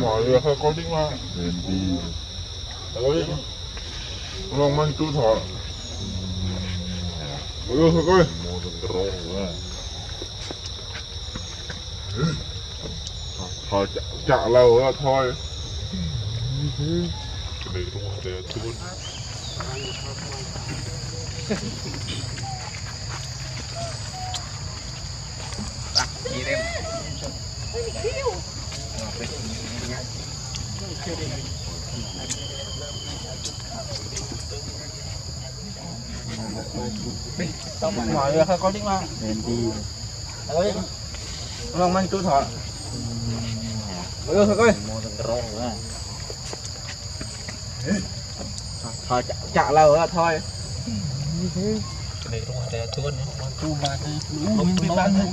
mọi người hơi có đích mà. Lên Lòng mang thọ. Ừ, thôi coi. Mua được rong. Thôi lâu đó thôi. Cái này đúng Xong mở được hơi có đích mà. Lên đi Ơi. Lòng mang tu thọ. Ừ, thôi coi. Thôi chạ, lâu rồi thôi. Cái này đúng rồi, là tuôn Tu ba cái không biết bán.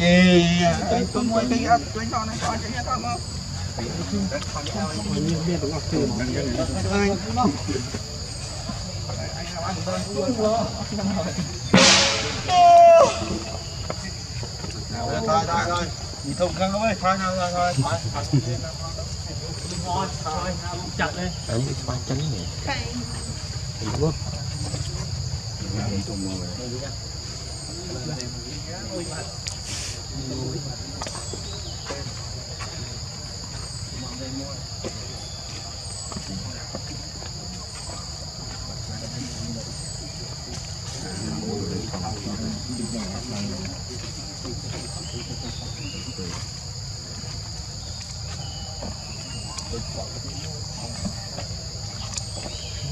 Gì? Tôi tôi mua cái ớt tôi cho này cho nó không. Không? Thôi thôi thôi. Đi thông khăn ơi, thôi thôi thôi thôi. Thôi thôi, chặt đi. Đấy, ba chân này Thì quá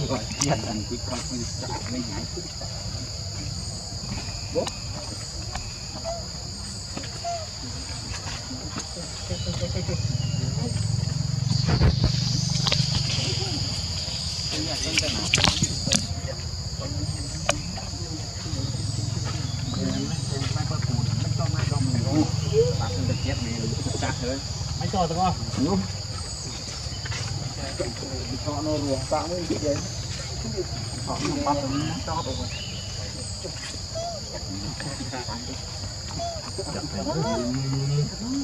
Gọi tiền ăn quý con không chặt mấy nhái. Mấy cho tao không? Đúng. Cho nó ruộng tao mới bị vậy. Họ không bắt nó cho được rồi. dẫn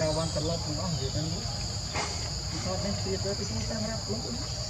Kawan terlalu pengang, ya kan? Kita main speed, kita main.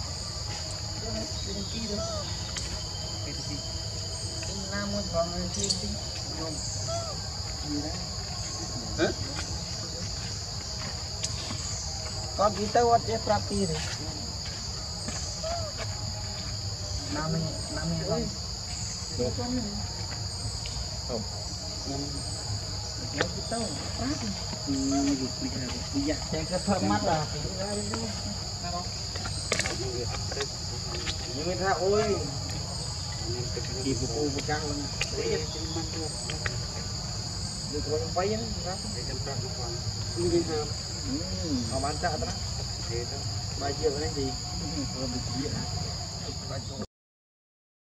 đừng Google được, cái gì, PT Nam một còn người kia đi Dùng Gì đấy Hả? Có kita buat dia perapi Nam Namanya nam kan. Không. Nó យើងថាអូយពីពូពូកាំងវិញជិះមិនទូលោកខ្ញុំបីហ្នឹងណាខ្ញុំប្រាប់លោកផងនេះថាអមបានចាក់ត្រាទេទៅបាយជាវិញទីរំពីវា